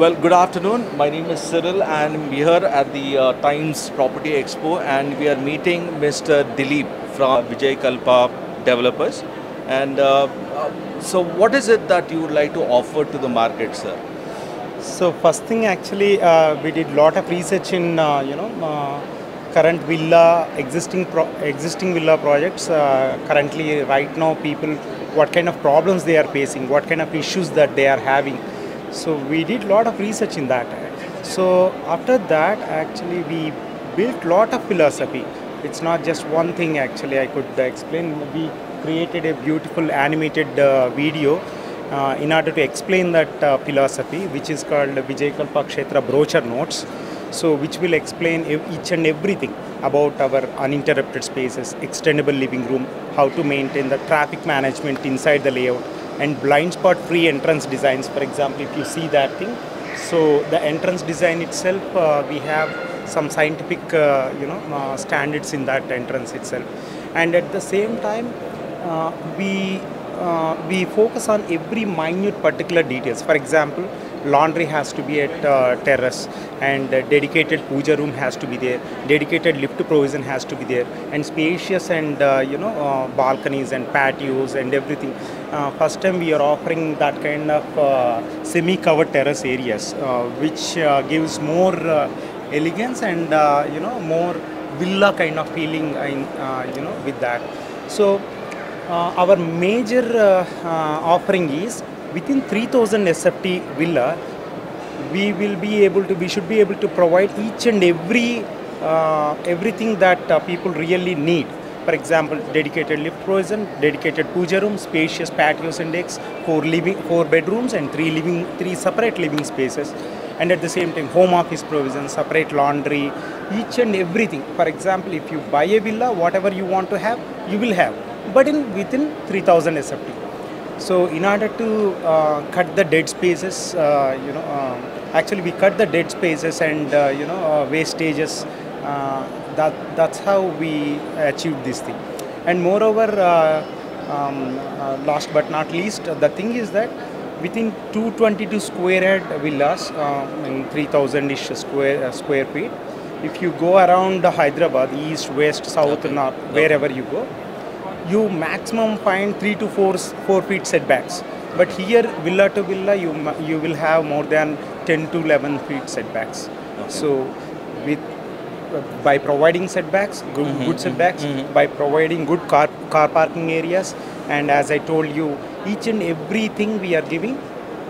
Well, good afternoon. My name is Cyril, and I'm here at the uh, Times Property Expo, and we are meeting Mr. Dilip from Vijay Kalpa Developers. And uh, uh, so, what is it that you would like to offer to the market, sir? So first thing actually uh, we did a lot of research in uh, you know uh, current villa existing existing villa projects currently right now people what kind of problems they are facing what kind of issues that they are having so we did lot of research in that so after that actually we built lot of philosophy. It's not just one thing actually i could explain. We created a beautiful animated uh, video uh, in order to explain that uh, philosophy, which is called Vijay Kalpa Kshetra Brochure Notes. So, which will explain each and everything about our uninterrupted spaces, extendable living room, how to maintain the traffic management inside the layout, and blind spot free entrance designs. For example, if you see that thing, so the entrance design itself, uh, we have some scientific, uh, you know, uh, standards in that entrance itself, and at the same time, uh, we uh, we focus on every minute particular details. For example, laundry has to be at uh, terrace and uh, dedicated puja room has to be there. Dedicated lift provision has to be there and spacious and uh, you know uh, balconies and patios and everything. Uh, first time we are offering that kind of uh, semi-covered terrace areas, which gives more elegance and you know more villa kind of feeling in you know with that. So our major offering is within 3000 SFT villa, we will be able to, we should be able to provide each and every uh, everything that uh, people really need. For example, dedicated lift provision, dedicated puja room, spacious patios and decks, four living, four bedrooms, and three living, three separate living spaces, and at the same time, home office provision, separate laundry, each and everything. For example, if you buy a villa, whatever you want to have, you will have, but in within 3000 SFT. So in order to uh, cut the dead spaces, uh, you know, um, actually we cut the dead spaces and uh, you know uh, wastages. Uh, that that's how we achieved this thing. And moreover, uh, um, uh, last but not least, the thing is that within 222 square head villas uh, in 3000ish square uh, square feet, if you go around Hyderabad, east, west, south, Okay. north, wherever you go, you maximum find 3 to 4 s- 4 feet setbacks. But here villa to villa you you will have more than 10 to 11 feet setbacks. Okay. so with by providing setbacks good, good setbacks by providing good car car parking areas and as i told you each and everything we are giving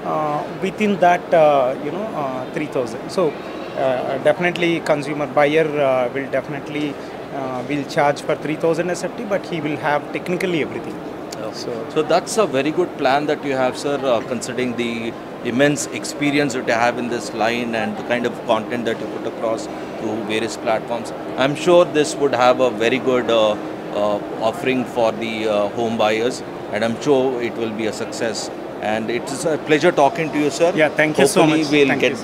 uh, within that uh, you know uh, 3000 so uh, definitely consumer buyer uh, will definitely uh, will charge for 3000 sft but he will have technically everything so So that's a very good plan that you have, sir, uh, considering the immense experience that you have in this line and the kind of content that you put across through various platforms. I'm sure this would have a very good uh, uh, offering for the uh, home buyers, and I'm sure it will be a success. And it is a pleasure talking to you, sir. Yeah, thank you so much. We'll Thank get back.